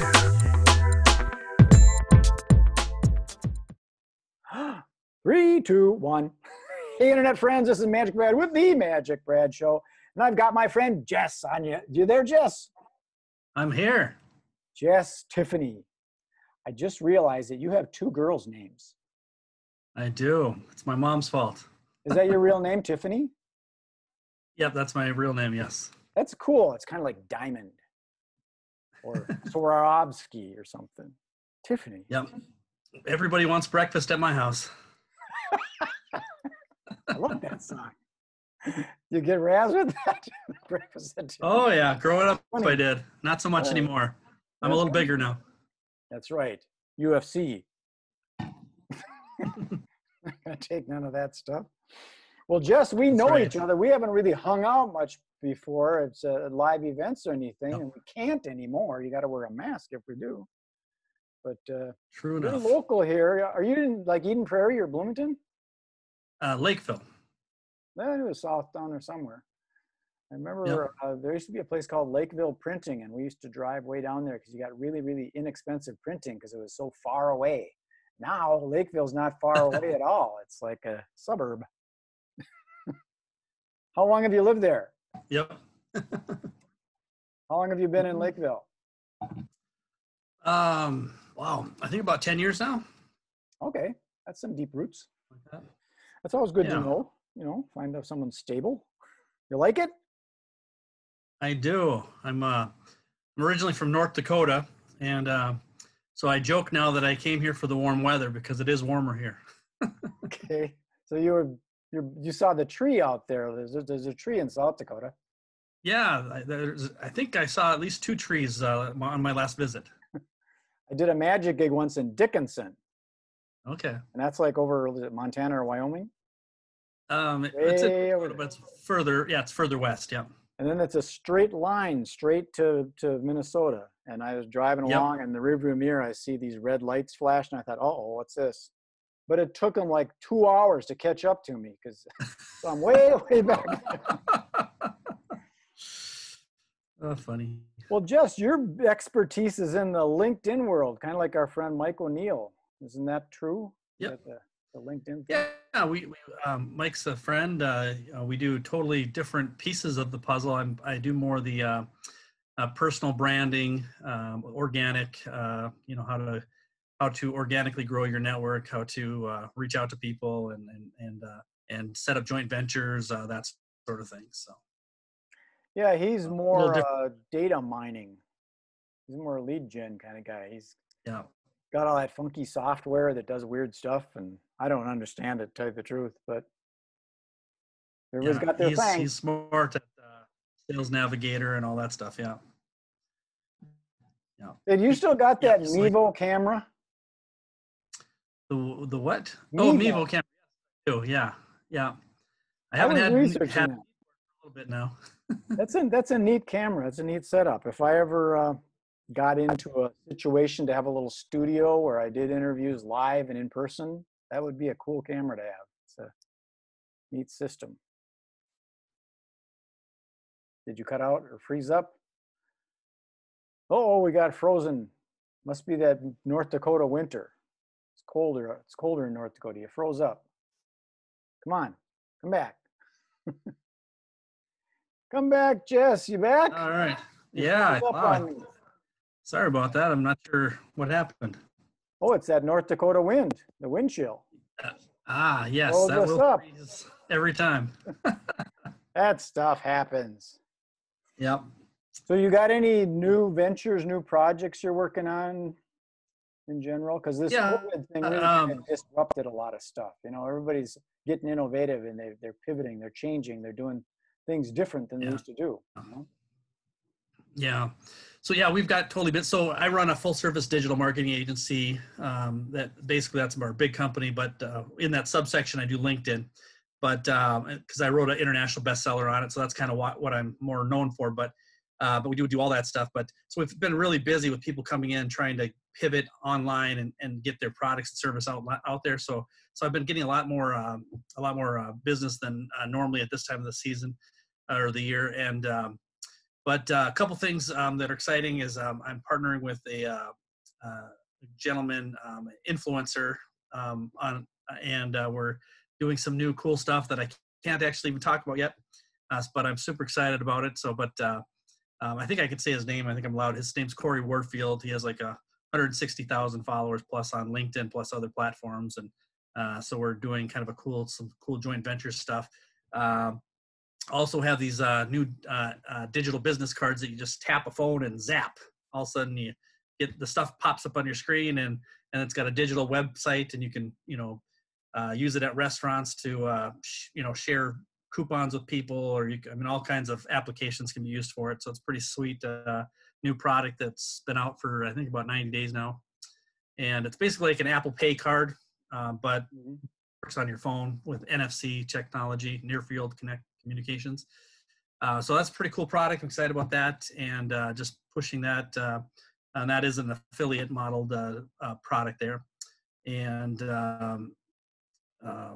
Three, two, one. Hey, internet friends, this is Magic Brad with the Magic Brad Show. And I've got my friend Jess on you. You there, Jess? I'm here. Jess Tiffany. I just realized that you have two girls' names. I do. It's my mom's fault. Is that your real name, Tiffany? Yep, that's my real name, yes. That's cool. It's kind of like Diamond or Swarovski or something. Tiffany. Yep. Everybody wants breakfast at my house. I love that song. You get razzed with that? breakfast at Tiffany. Oh, yeah. Growing up, Funny. I did. Not so much Oh. anymore. I'm a little bigger now. That's right. UFC. Gonna take none of that stuff. Well, Jess, we That's know right. each other. We haven't really hung out much before. It's uh, live events or anything, and we can't anymore. You got to wear a mask if we do. But uh, True you're enough. local here. Are you in like Eden Prairie or Bloomington? Uh, Lakeville. That was south down there somewhere. I remember uh, there used to be a place called Lakeville Printing, and we used to drive way down there because you got really, really inexpensive printing because it was so far away. Now Lakeville's not far away at all. It's like a suburb. How long have you lived there? Yep. How long have you been in Lakeville? Um, wow. I think about 10 years now. Okay, that's some deep roots. Like. That's always good Yeah. to know. You know, find out someone stable. You like it? I do. I'm, uh, I'm originally from North Dakota. And uh, so I joke now that I came here for the warm weather because it is warmer here. Okay. So you were you you saw the tree out there. There's a, there's a tree in South Dakota. Yeah, I, there's, I think I saw at least two trees uh, on my last visit. I did a magic gig once in Dickinson, Okay. and that's like over Montana or Wyoming. Um, it- it's, a, but it's further. Yeah, it's further west. Yeah. And then it's a straight line straight to, to Minnesota. And I was driving Yep. along in the rearview mirror. I see these red lights flash, and I thought, oh, what's this? But it took them like two hours to catch up to me because so I'm way, way back. oh, funny. Well, Jess, your expertise is in the LinkedIn world, kind of like our friend Mike O'Neill. Isn't that true? That The, the LinkedIn. thing? Yeah, we, we um, Mike's a friend. Uh, uh, we do totally different pieces of the puzzle. I'm, I do more the uh, uh, personal branding, um, organic. Uh, you know how to how to organically grow your network, how to uh, reach out to people, and and and uh, and set up joint ventures, uh, that sort of thing. So Yeah, he's more uh, data mining. He's more lead gen kind of guy. He's yeah, got all that funky software that does weird stuff, and I don't understand it, to tell you the truth. But everybody's yeah. got their he's, thing. he's smart at uh, Sales Navigator and all that stuff. Yeah. Yeah. And you still got Yeah, that just like- camera? The the what? Oh, Mevo. Mevo camera. too. Yeah, yeah. I I haven't had researching had that. a little bit now. That's a that's a neat camera. It's a neat setup. If I ever uh, got into a situation to have a little studio where I did interviews live and in person, that would be a cool camera to have. It's a neat system. Did you cut out or freeze up? Oh, we got frozen. Must be that North Dakota winter. Colder. It's colder in North Dakota. You froze up. Come on, come back. come back, Jess. You back? All right. You Yeah. froze up wow. Sorry about that. I'm not sure what happened. Oh, it's that North Dakota wind, the wind chill. Ah, yes, Froze that will up. freeze every time. That stuff happens. Yep. So, you got any new ventures, new projects you're working on in general? Because this Yeah, COVID thing really kind um, disrupted a lot of stuff. You know, everybody's getting innovative and they, they're pivoting, they're changing, they're doing things different than they used to do. You know? Yeah. So yeah, we've got totally been. So I run a full service digital marketing agency. Um, that basically that's our big company, but uh, in that subsection I do LinkedIn. But because I wrote an international bestseller on it, so that's kind of what, what I'm more known for. But uh, but we do do all that stuff. But so we've been really busy with people coming in trying to pivot online and, and get their products and service out out there. So so I've been getting a lot more um, a lot more uh, business than uh, normally at this time of the season uh, or the year. And um, but uh, a couple things um, that are exciting is um, I'm partnering with a uh, gentleman um, influencer um, on, and uh, we're doing some new cool stuff that I can't actually even talk about yet. But I'm super excited about it. So, but I think I could say his name. I think I'm allowed. His name's Corey Warfield. He has like a 160,000 followers plus on LinkedIn plus other platforms, and uh, so we're doing kind of a cool, some cool joint venture stuff. Um, also have these uh, new uh, uh, digital business cards that you just tap a phone and zap. All of a sudden, you get the stuff pops up on your screen, and and it's got a digital website, and you can you know uh, use it at restaurants to uh, sh- you know share coupons with people, or you, I mean all kinds of applications can be used for it. So it's pretty sweet new product that's been out for I think about 90 days now, and it's basically like an Apple Pay card, uh, but works on your phone with NFC technology, near field connect communications. Uh, so that's a pretty cool product. I'm excited about that, and uh, just pushing that. Uh, and that is an affiliate modeled uh, uh, product there. And um, uh,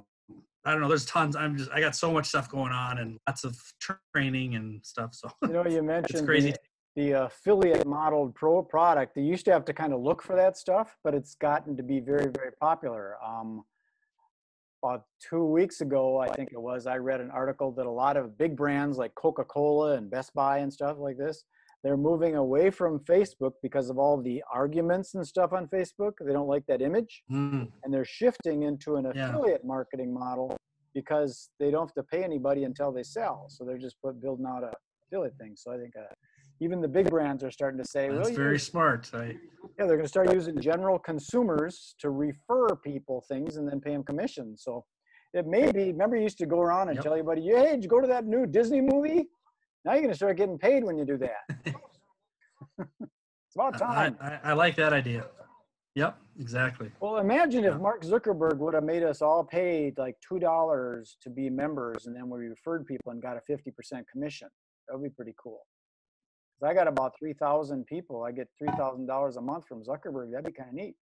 I don't know. There's tons. I'm just. I got so much stuff going on and lots of training and stuff. So you know, you mentioned crazy. The, the affiliate modeled pro product. They used to have to kind of look for that stuff, but it's gotten to be very, very popular. Um, about two weeks ago, I think it was, I read an article that a lot of big brands like Coca Cola and Best Buy and stuff like this, they're moving away from Facebook because of all the arguments and stuff on Facebook. They don't like that image. Mm. And they're shifting into an affiliate yeah. marketing model because they don't have to pay anybody until they sell. So they're just put, building out a affiliate thing. So I think uh, even the big brands are starting to say, That's well, very smart. I... Yeah, they're going to start using general consumers to refer people things and then pay them commission. So it may be, remember you used to go around and yep. tell everybody, hey, did you go to that new Disney movie? Now you're going to start getting paid when you do that. it's about time. I, I, I, like that idea. Yep, exactly. Well, imagine yeah. if Mark Zuckerberg would have made us all paid like two dollars to be members, and then we referred people and got a fifty percent commission. That would be pretty cool. Because I got about three thousand people. I get three thousand dollars a month from Zuckerberg. That'd be kind of neat.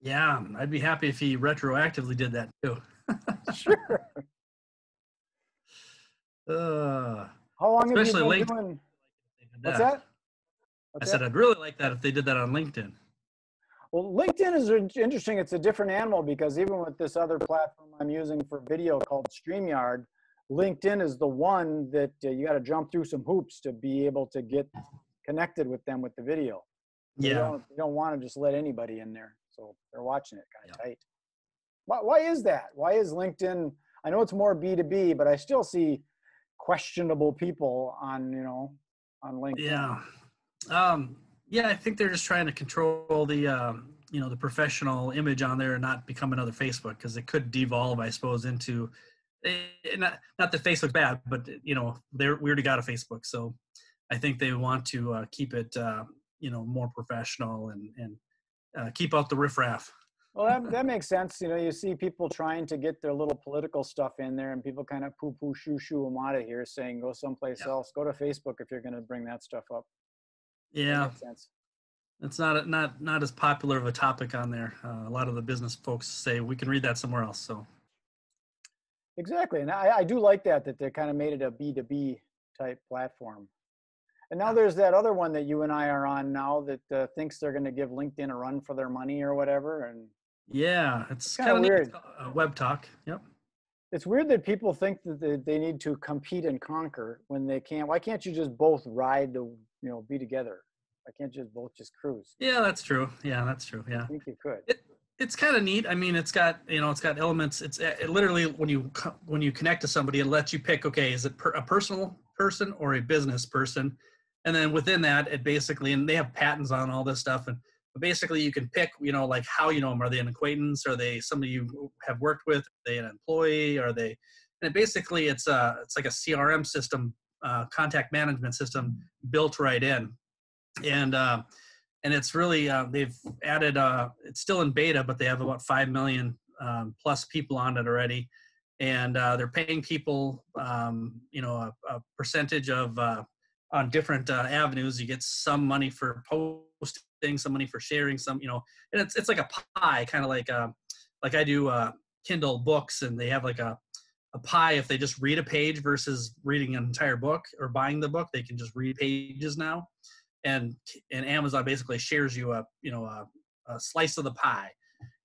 Yeah, I'd be happy if he retroactively did that too. sure. Uh, how long Especially have you been LinkedIn. doing? What's that? What's I said I'd really like that if they did that on LinkedIn. Well, LinkedIn is interesting. It's a different animal because even with this other platform I'm using for video called StreamYard, LinkedIn is the one that uh, you got to jump through some hoops to be able to get connected with them with the video. Yeah. You don't, you don't want to just let anybody in there. So they're watching it kind of yeah. tight. Why, why is that? Why is LinkedIn? I know it's more B2B, but I still see questionable people on you know on LinkedIn. Yeah, um, yeah. I think they're just trying to control the um, you know the professional image on there and not become another Facebook because it could devolve, I suppose, into not not that Facebook's bad, but you know they're we already got a Facebook, so I think they want to uh, keep it uh, you know more professional and and uh, keep out the riffraff. Well, that, that makes sense. You know, you see people trying to get their little political stuff in there, and people kind of poo poo shoo shoo them out of here, saying go someplace yeah. else. Go to Facebook if you're going to bring that stuff up. Yeah, it's not not not as popular of a topic on there. Uh, a lot of the business folks say we can read that somewhere else. So exactly, and I, I do like that that they kind of made it a B two B type platform. And now there's that other one that you and I are on now that uh, thinks they're going to give LinkedIn a run for their money or whatever, and yeah, it's kind of weird. Uh, web talk. Yep. It's weird that people think that they, need to compete and conquer when they can't. Why can't you just both ride to, you know, be together? Why can't just both just cruise? Yeah, that's true. Yeah, that's true. Yeah. I think you could. It, it's kind of neat. I mean, it's got you know, it's got elements. It's it literally when you when you connect to somebody, it lets you pick. Okay, is it per, a personal person or a business person? And then within that, it basically and they have patents on all this stuff and basically, you can pick, you know, like how you know them. Are they an acquaintance? Are they somebody you have worked with? Are they an employee? Are they? And basically, it's a it's like a CRM system, uh, contact management system built right in, and uh, and it's really uh, they've added. Uh, it's still in beta, but they have about five million um, plus people on it already, and uh, they're paying people, um, you know, a, a percentage of uh, on different uh, avenues. You get some money for posting, some money for sharing, some you know, and it's it's like a pie, kind of like uh, like I do uh, Kindle books, and they have like a a pie if they just read a page versus reading an entire book or buying the book. They can just read pages now, and and Amazon basically shares you a you know a, a slice of the pie,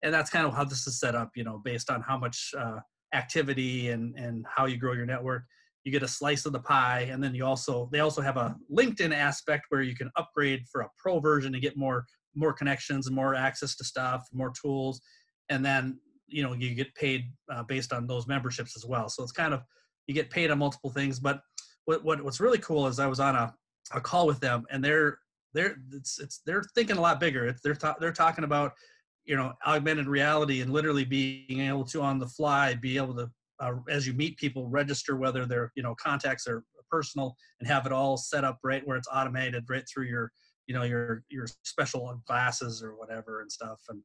and that's kind of how this is set up. You know, based on how much uh, activity and and how you grow your network. You get a slice of the pie and then you also they also have a linkedin aspect where you can upgrade for a pro version to get more more connections and more access to stuff more tools. And then you know you get paid uh, based on those memberships as well. So it's kind of you get paid on multiple things. But what, what what's really cool is i was on a, a call with them and they're they're it's, it's they're thinking a lot bigger. It's, they're they're talking about you know augmented reality and literally being able to on the fly be able to uh, as you meet people, register whether their you know contacts are personal and have it all set up right where it's automated right through your you know your your special glasses or whatever and stuff. And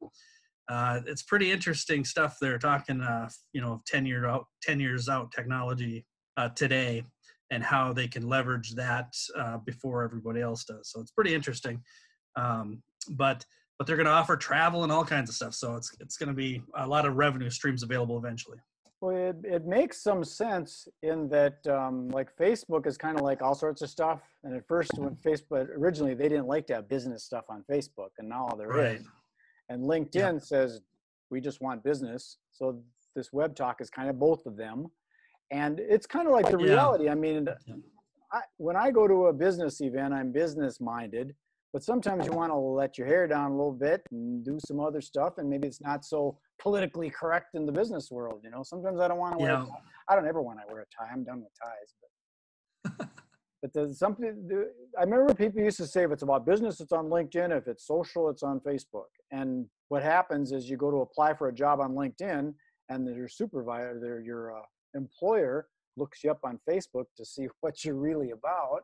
uh, it's pretty interesting stuff they're talking uh, you know 10 year out 10 years out technology uh, today and how they can leverage that uh, before everybody else does so it's pretty interesting um, but but they're going to offer travel and all kinds of stuff so it's it's going to be a lot of revenue streams available eventually well, it, it makes some sense in that, um, like, Facebook is kind of like all sorts of stuff. And at first, when Facebook originally, they didn't like to have business stuff on Facebook, and now there right. is. And LinkedIn yeah. says we just want business. So this web talk is kind of both of them, and it's kind of like the reality. I mean, yeah. I, when I go to a business event, I'm business minded, but sometimes you want to let your hair down a little bit and do some other stuff, and maybe it's not so politically correct in the business world. You know, sometimes I don't want to wear. Yeah. I don't ever want to wear a tie. I'm done with ties. But but there's something. I remember people used to say if it's about business, it's on LinkedIn. If it's social, it's on Facebook. And what happens is you go to apply for a job on LinkedIn, and your supervisor, your uh, employer, looks you up on Facebook to see what you're really about,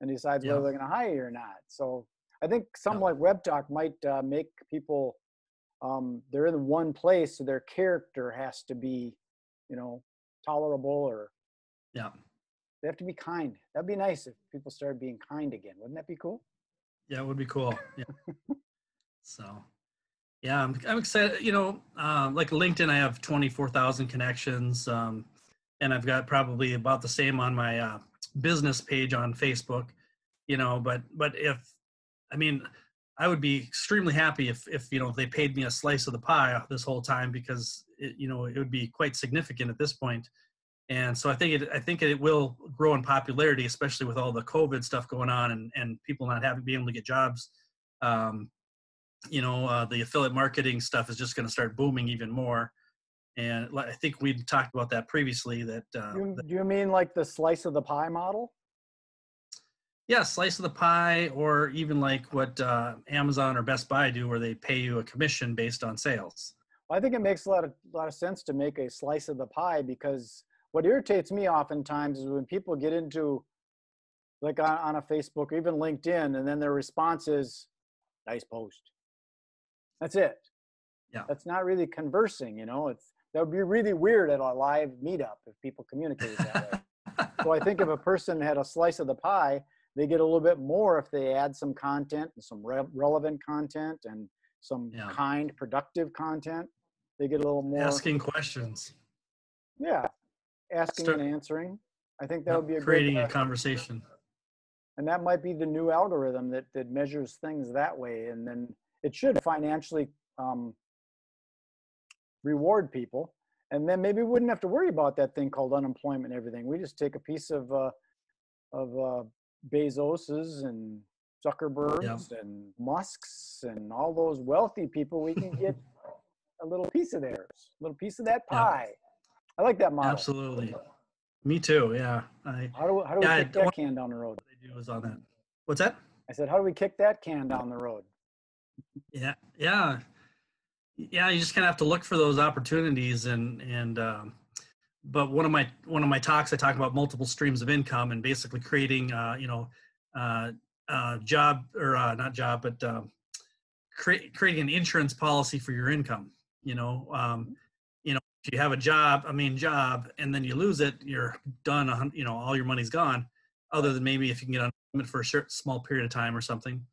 and decides yeah. whether they're going to hire you or not. So I think something yeah. like Web Talk might uh, make people um, they're in one place, so their character has to be, you know, tolerable or yeah, they have to be kind. That'd be nice if people started being kind again. Wouldn't that be cool? Yeah, it would be cool. Yeah. so, yeah, I'm, I'm excited. You know, um, like LinkedIn, I have 24,000 connections, um, and I've got probably about the same on my uh, business page on Facebook. You know, but but if I mean, I would be extremely happy if, if you know they paid me a slice of the pie this whole time because it, you know it would be quite significant at this point. And so I think it I think it will grow in popularity, especially with all the COVID stuff going on and and people not having being able to get jobs. Um, you know, uh, the affiliate marketing stuff is just going to start booming even more. And I think we talked about that previously. That uh, you, do you mean like the slice of the pie model? yeah, slice of the pie, or even like what uh, Amazon or Best Buy do, where they pay you a commission based on sales. Well, I think it makes a lot of a lot of sense to make a slice of the pie because what irritates me oftentimes is when people get into like on, on a Facebook or even LinkedIn, and then their response is, "Nice post." That's it. Yeah. That's not really conversing. You know, it's that would be really weird at a live meetup if people communicated that way. so I think if a person had a slice of the pie, they get a little bit more if they add some content and some re- relevant content and some yeah. kind, productive content. They get a little more asking questions. Yeah, asking Start, and answering. I think that would be a great creating a conversation. And that might be the new algorithm that that measures things that way, and then it should financially um, reward people. And then maybe we wouldn't have to worry about that thing called unemployment and everything. We just take a piece of uh, of uh, Bezoses and Zuckerbergs and Musks and all those wealthy people, we can get a little piece of theirs, a little piece of that pie. I like that model. Absolutely. Me too. Yeah. I, how do, how do we yeah, kick that can down the road? What they do is on that. What's that? I said, how do we kick that can down the road? Yeah. Yeah. Yeah. You just kind of have to look for those opportunities and, and, um, but one of my one of my talks i talk about multiple streams of income and basically creating uh, you know uh, uh, job or uh, not job but um, create, creating an insurance policy for your income you know um, you know if you have a job i mean job and then you lose it you're done you know all your money's gone other than maybe if you can get unemployment for a short, small period of time or something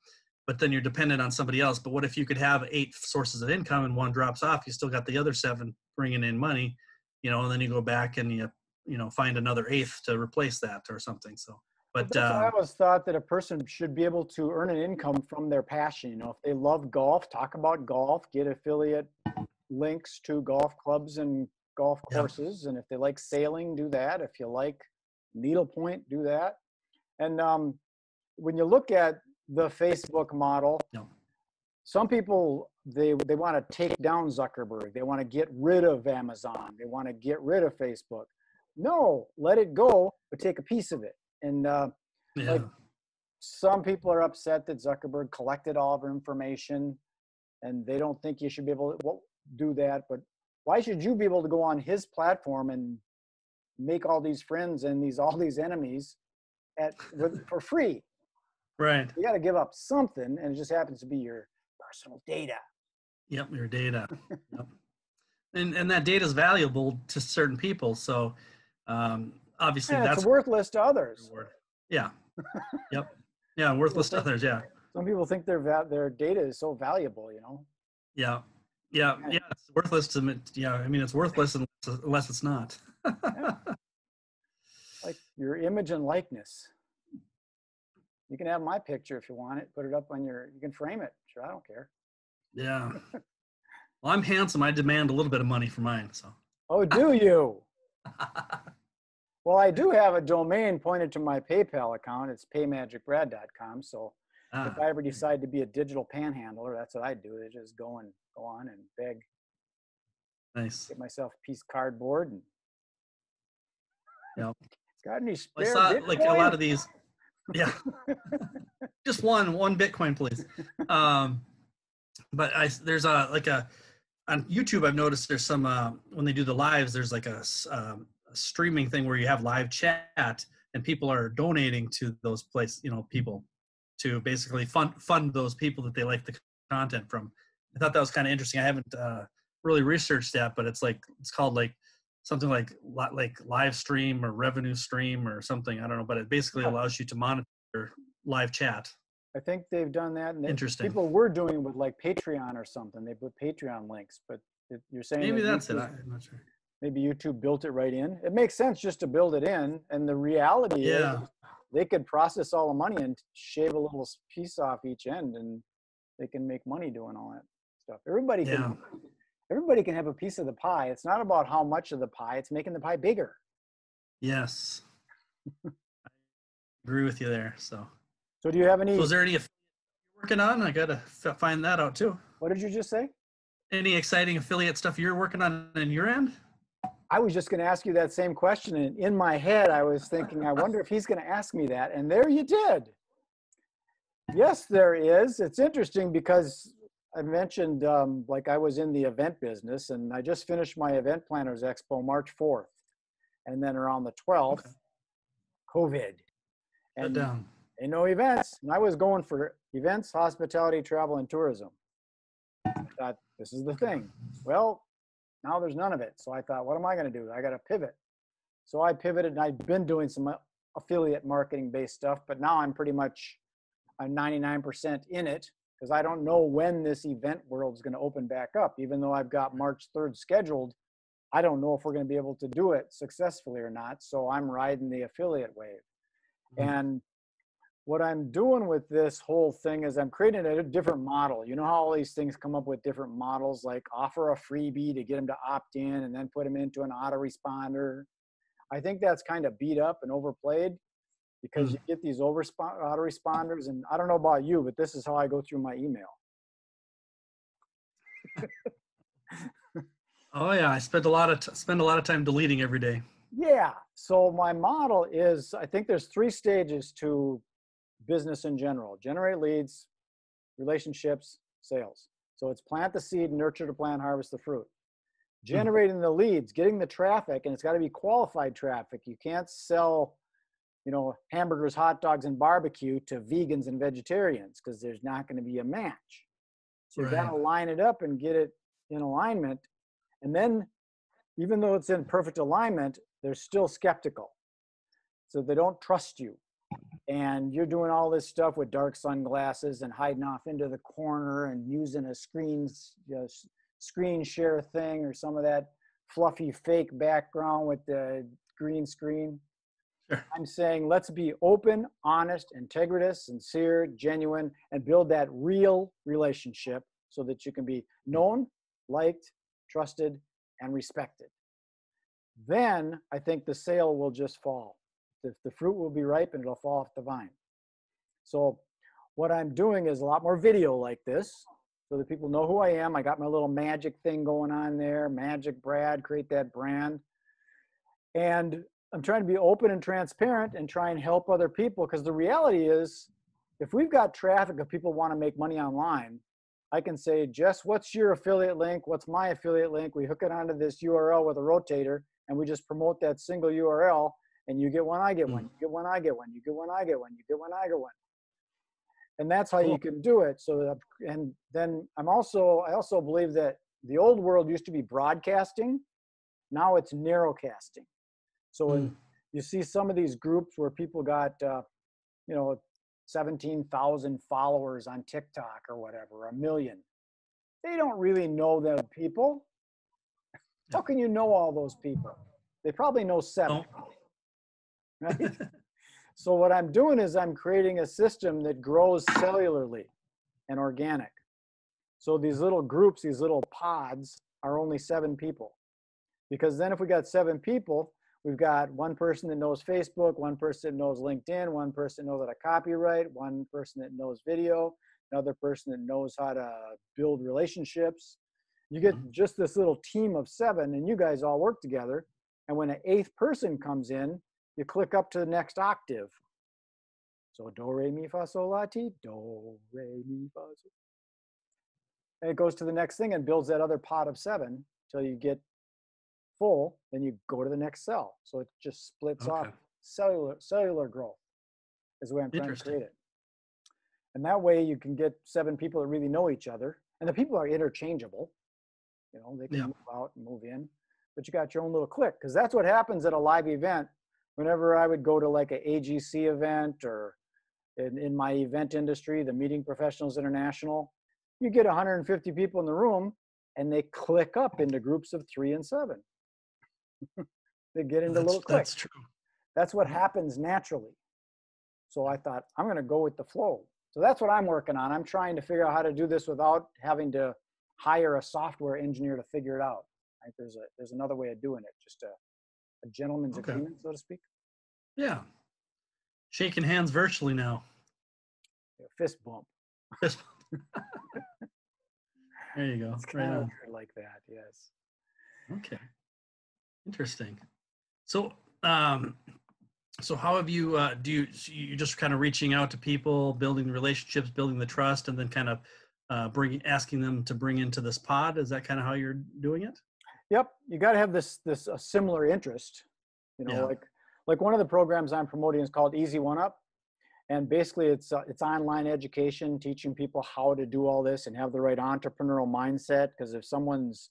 but then you're dependent on somebody else but what if you could have eight sources of income and one drops off you still got the other seven bringing in money you know, and then you go back and you you know find another eighth to replace that or something. So, but why I uh, always thought that a person should be able to earn an income from their passion. You know, if they love golf, talk about golf, get affiliate links to golf clubs and golf Yeah. courses. And if they like sailing, do that. If you like needlepoint, do that. And um, when you look at the Facebook model, Yeah. some people they they want to take down Zuckerberg. They want to get rid of Amazon. They want to get rid of Facebook. No, let it go, but take a piece of it. And uh, yeah, like- some people are upset that Zuckerberg collected all of our information, and they don't think you should be able to do that. But why should you be able to go on his platform and make all these friends and these all these enemies at with, for free? Right. You got to give up something, and it just happens to be your personal data. Yep, your data. yep. And and that data is valuable to certain people. So um, obviously And that's it's worthless to others. Yeah. yep. Yeah, worthless to others. Yeah. Some people think their va- their data is so valuable. You know. Yeah. Yeah. Yeah. Yeah. It's worthless to. me- Yeah. I mean, it's worthless unless, unless it's not. like your image and likeness. You can have my picture if you want it. Put it up on your. You can frame it. Sure, I don't care. yeah. Well, I'm handsome. I demand a little bit of money for mine. So. Oh, do you? Well, I do have a domain pointed to my PayPal account. It's paymagicbrad.com. So Ah, if I ever decide to be a digital panhandler, that's what I do. I just go and go on and beg, nice. get myself a piece of cardboard and. Yep. Got any I spare saw like a lot of these. Yeah. Just one, one Bitcoin, please. Um, but I there's a like a on YouTube. I've noticed there's some uh, when they do the lives. There's like a, um, a streaming thing where you have live chat and people are donating to those place. You know, people to basically fund fund those people that they like the content from. I thought that was kind of interesting. I haven't uh, really researched that, but it's like it's called like something like like live stream or revenue stream or something. I don't know, but it basically allows you to monitor live chat. I think they've done that. And Interesting. People were doing it with like Patreon or something. They put Patreon links, but it- you're saying Maybe that that's it. YouTube- I- I'm not sure. maybe YouTube built it right in. It makes sense just to build it in. And the reality Yeah. is they could process all the money and shave a little piece off each end and they can make money doing all that stuff. Everybody Yeah. can everybody can have a piece of the pie. It's not about how much of the pie, it's making the pie bigger. Yes. I agree with you there. So, So do you have any so is there any you're working on? I gotta find that out too. what did you just say? Any exciting affiliate stuff you're working on in your end? I was just going to ask you that same question. And in my head, I was thinking, I wonder if he's going to ask me that. And there you did. Yes, there is. It's interesting because I mentioned, um, like, I was in the event business and I just finished my Event Planners Expo March 4th. And then around the 12th, Okay. COVID. And, down. and no events. And I was going for events, hospitality, travel, and tourism. I thought, this is the thing. Well, now there's none of it. So I thought, what am I going to do? I got to pivot. So I pivoted and I've been doing some uh, affiliate marketing based stuff, but now I'm pretty much I'm 99% in it because I don't know when this event world is going to open back up. Even though I've got March 3rd scheduled, I don't know if we're going to be able to do it successfully or not. So I'm riding the affiliate wave. Mhm. And what I'm doing with this whole thing is I'm creating a different model. You know how all these things come up with different models, like offer a freebie to get them to opt in and then put them into an autoresponder. I think that's kind of beat up and overplayed because you mm-hmm. get these over autoresponders. And I don't know about you, but this is how I go through my email. Oh yeah, I spent a lot of t- spend a lot of time deleting every day. Yeah. So my model is I think there's three stages to business in general generate leads, relationships, sales. So it's plant the seed, nurture the plant, harvest the fruit. Mm-hmm. Generating the leads, getting the traffic, and it's got to be qualified traffic. You can't sell, you know, hamburgers, hot dogs, and barbecue to vegans and vegetarians because there's not going to be a match. So you've got to line it up and get it in alignment. And then, even though it's in perfect alignment, they're still skeptical. So they don't trust you. And you're doing all this stuff with dark sunglasses and hiding off into the corner and using a screen, you know, screen share thing or some of that fluffy fake background with the green screen. Sure. I'm saying let's be open, honest, integritous, sincere, genuine, and build that real relationship so that you can be known, liked, trusted, and respected. Then I think the sale will just fall. The, the fruit will be ripe and it'll fall off the vine. So what I'm doing is a lot more video like this so that people know who I am. I got my little magic thing going on there, Magic Brad, create that brand. And I'm trying to be open and transparent and try and help other people because the reality is if we've got traffic of people want to make money online, I can say, Jess, what's your affiliate link? What's my affiliate link? We hook it onto this URL with a rotator and we just promote that single URL and you get one, I get one, mm. you get one, I get one, you get one, I get one, you get one, I get one. And that's how Cool. you can do it. So, that, and then I'm also, I also believe that the old world used to be broadcasting. Now it's narrowcasting. So when Mm. you see some of these groups where people got, uh, you know, 17,000 followers on TikTok or whatever, a million, they don't really know them people. How can you know all those people? They probably know seven. Right? so what I'm doing is I'm creating a system that grows cellularly and organic. So these little groups, these little pods are only seven people. Because then if we got seven people, we've got one person that knows Facebook, one person that knows LinkedIn, one person that knows how to copyright, one person that knows video, another person that knows how to build relationships. You get Mhm. just this little team of seven, and you guys all work together. And when an eighth person comes in, you click up to the next octave. So do re mi fa sol la ti do re mi fa sol. And it goes to the next thing and builds that other pot of seven till you get full. Then you go to the next cell. So it just splits off cellular cellular growth. Is the way I'm trying to create it. And that way you can get seven people that really know each other, and the people are interchangeable. You know, they can Yeah. move out and move in, but you got your own little clique because that's what happens at a live event. Whenever I would go to like a AGC event or in, in my event industry, the Meeting Professionals International, you get 150 people in the room and they click up into groups of three and seven. they get into That's, little cliques. that's true. That's what Mhm. happens naturally. So I thought, I'm going to go with the flow. So that's what I'm working on. I'm trying to figure out how to do this without having to hire a software engineer to figure it out. Right? There's a there's another way of doing it, just a, a gentleman's Okay. agreement, so to speak. Yeah. Shaking hands virtually now. A fist bump. Fist bump. there you go. It's Right on. like that. Yes. Okay. Interesting. So, um, so how have you, uh, do you, so you just kind of reaching out to people, building relationships, building the trust, and then kind of, uh, bringing, asking them to bring into this pod? Is that kind of how you're doing it? Yep, you got to have this this a similar interest. You know, Yeah. like like one of the programs I'm promoting is called Easy1Up, and basically it's uh, it's online education, teaching people how to do all this and have the right entrepreneurial mindset. Because if someone's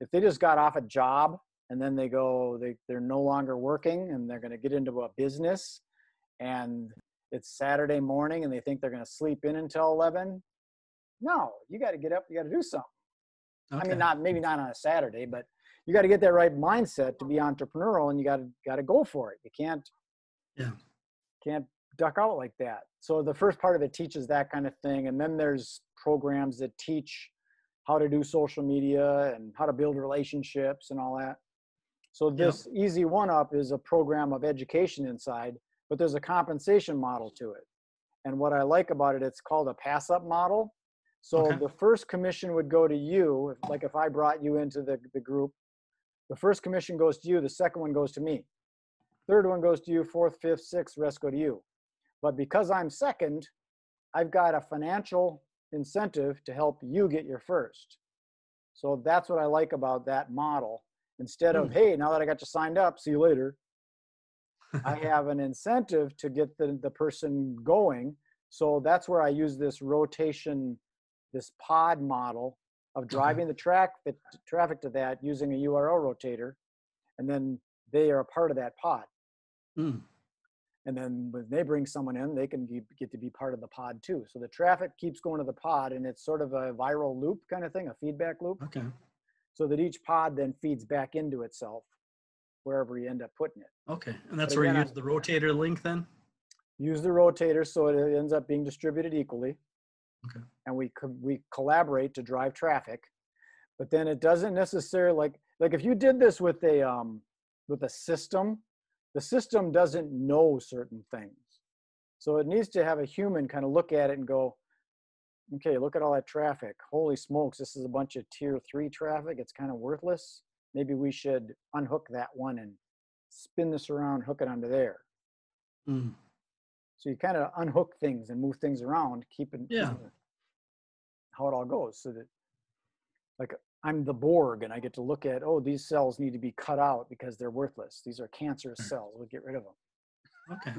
if they just got off a job and then they go they they're no longer working and they're going to get into a business, and it's Saturday morning and they think they're going to sleep in until eleven. No, you got to get up. You got to do something. I mean, not maybe not on a Saturday, but you got to get that right mindset to be entrepreneurial, and you got to got to go for it. You can't, Yeah. can't duck out like that. So the first part of it teaches that kind of thing, and then there's programs that teach how to do social media and how to build relationships and all that. So this Easy1Up is a program of education inside, but there's a compensation model to it. And what I like about it, it's called a pass up model. So Okay. the first commission would go to you, like if I brought you into the, the group, the first commission goes to you, the second one goes to me. Third one goes to you, fourth, fifth, sixth, rest go to you. But because I'm second, I've got a financial incentive to help you get your first. So that's what I like about that model. Instead of, Hmm. hey, now that I got you signed up, see you later, I have an incentive to get the, the person going. So that's where I use this rotation, this pod model of driving the track, the traffic to that using a URL rotator. And then they are a part of that pod. Mm, And then when they bring someone in, they can get to be part of the pod too. So the traffic keeps going to the pod and it's sort of a viral loop kind of thing, a feedback loop. okay. So that each pod then feeds back into itself wherever you end up putting it. Okay, and that's But where you use the rotator link then? Use the rotator so it ends up being distributed equally. Okay. And we co- we collaborate to drive traffic, but then it doesn't necessarily like like if you did this with a um with a system, the system doesn't know certain things, so it needs to have a human kind of look at it and go, okay, look at all that traffic. Holy smokes, this is a bunch of tier three traffic. It's kind of worthless. Maybe we should unhook that one and spin this around, hook it onto there. Mm, So you kind of unhook things and move things around, keeping Yeah. how it all goes. So that, like, I'm the Borg, and I get to look at, oh, these cells need to be cut out because they're worthless. These are cancerous cells. We'll get rid of them. Okay.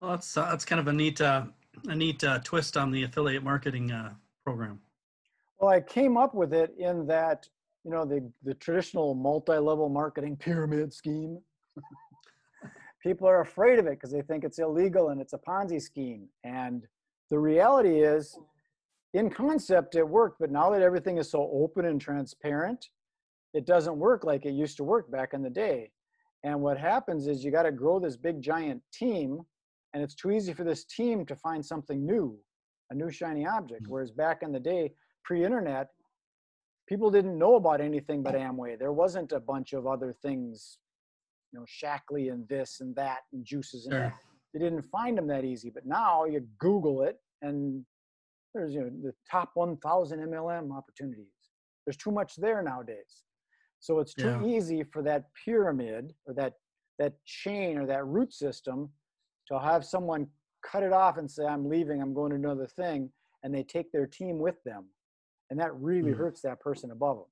Well, that's uh, that's kind of a neat uh, a neat uh, twist on the affiliate marketing uh, program. Well, I came up with it in that, you know, the the traditional multi-level marketing pyramid scheme. People are afraid of it because they think it's illegal and it's a Ponzi scheme. And the reality is, in concept, it worked, but now that everything is so open and transparent, it doesn't work like it used to work back in the day. And what happens is you got to grow this big giant team, and it's too easy for this team to find something new, a new shiny object. Mm. Whereas back in the day, pre-internet, people didn't know about anything but Amway. There wasn't a bunch of other things, you know, Shaklee and this and that and juices and that. They didn't find them that easy. But now you Google it and there's you know the top 1,000 MLM opportunities. There's too much there nowadays. So it's too Yeah. easy for that pyramid or that that chain or that root system to have someone cut it off and say, I'm leaving, I'm going to another thing, and they take their team with them. And that really Mm. hurts that person above them.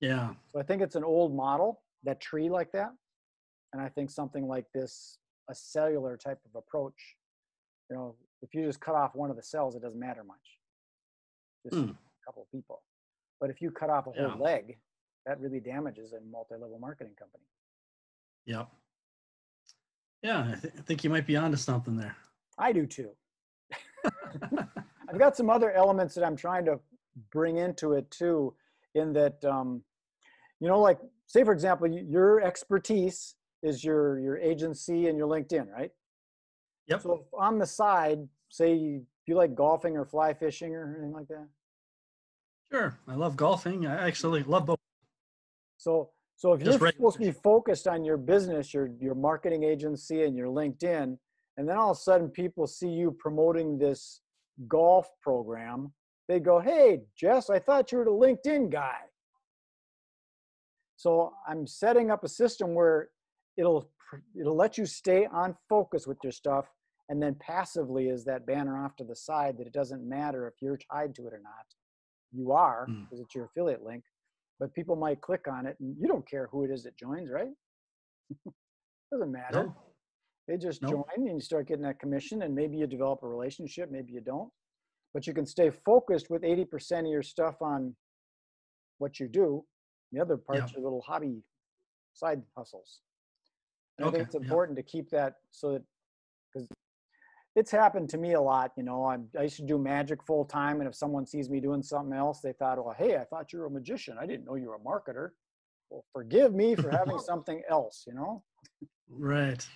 Yeah. So I think it's an old model, that tree like that. And I think something like this, a cellular type of approach, you know, if you just cut off one of the cells, it doesn't matter much. Just Hmm. a couple of people. But if you cut off a whole Yeah. leg, that really damages a multi-level marketing company. Yep. Yeah, I, th- I think you might be onto something there. I do too. I've got some other elements that I'm trying to bring into it too, in that, um, you know, like say for example, your expertise is your your agency and your LinkedIn, right? Yep. So on the side, say you, you like golfing or fly fishing or anything like that. Sure. I love golfing. I actually love both. So so if Just you're regular supposed to be focused on your business, your your marketing agency and your LinkedIn, and then all of a sudden people see you promoting this golf program, they go, "Hey, Jess, I thought you were the LinkedIn guy." So I'm setting up a system where it'll it'll let you stay on focus with your stuff, and then passively is that banner off to the side that it doesn't matter if you're tied to it or not. You are Mm. because it's your affiliate link, but people might click on it, and you don't care who it is that joins, right? doesn't matter. No? They just Nope. join and you start getting that commission, and maybe you develop a relationship, maybe you don't. But you can stay focused with 80% of your stuff on what you do. The other parts are little hobby side hustles. And I think it's yeah. important to keep that so that, it's happened to me a lot. You know, I, I used to do magic full time, and if someone sees me doing something else, they thought, well, hey, I thought you were a magician. I didn't know you were a marketer. Well, forgive me for having something else, you know? Right.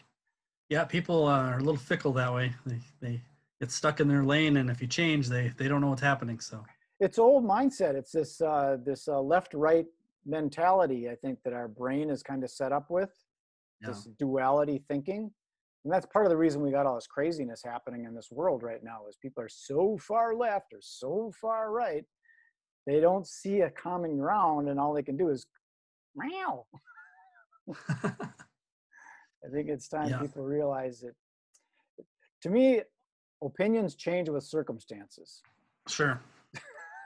Yeah, people are a little fickle that way. They they get stuck in their lane, and if you change, they they don't know what's happening. So it's old mindset. It's this uh, this uh, left right mentality. I think that our brain is kind of set up with yeah, this duality thinking, and that's part of the reason we got all this craziness happening in this world right now. Is people are so far left or so far right, they don't see a common ground, and all they can do is meow. I think it's time Yeah. people realize that. To me, opinions change with circumstances. sure.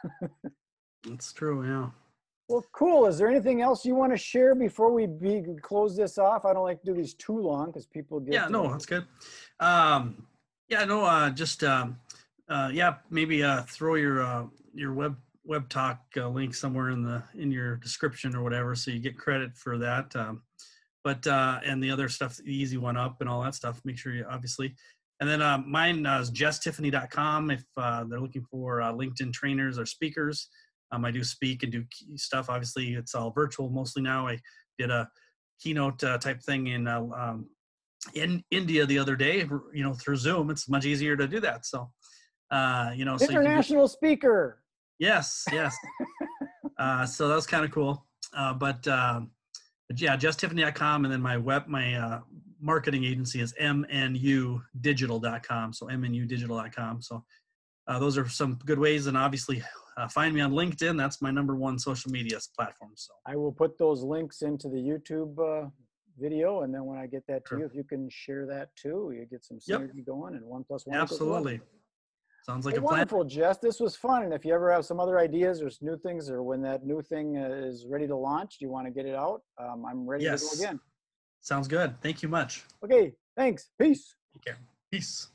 That's true. Yeah. Well, cool. Is there anything else you want to share before we be, close this off? I don't like to do these too long because people get. Yeah. No, that's good. Um, yeah. No. Uh, just um, uh, yeah. Maybe uh, throw your uh, your web web talk uh, link somewhere in the in your description or whatever, so you get credit for that. Um, but uh, and the other stuff, the Easy1Up and all that stuff. Make sure you obviously. And then uh, mine uh, is jesstiffany.com if uh, they're looking for uh, LinkedIn trainers or speakers. Um, I do speak and do stuff. Obviously, it's all virtual mostly now. I did a keynote uh, type thing in uh, um, in India the other day. You know, through Zoom, it's much easier to do that. So, uh, you know, so you International speaker. Yes, yes. uh, so that was kind of cool. Uh, but, um, but yeah, jesstiffany.com, and then my web, my uh, marketing agency is mnudigital.com. So mnudigital.com. So uh, those are some good ways, and obviously uh, find me on LinkedIn. That's my number one social media platform. So I will put those links into the YouTube uh, video, and then when I get that to Sure. you, if you can share that too, you get some Yep. synergy going, and one plus one. absolutely, sounds like Well, a plan. wonderful, Jess. This was fun. And if you ever have some other ideas or new things, or when that new thing uh, is ready to launch, do you want to get it out? Um, I'm ready to go again. Sounds good. Thank you much. Okay, thanks. Peace. Take care. Peace.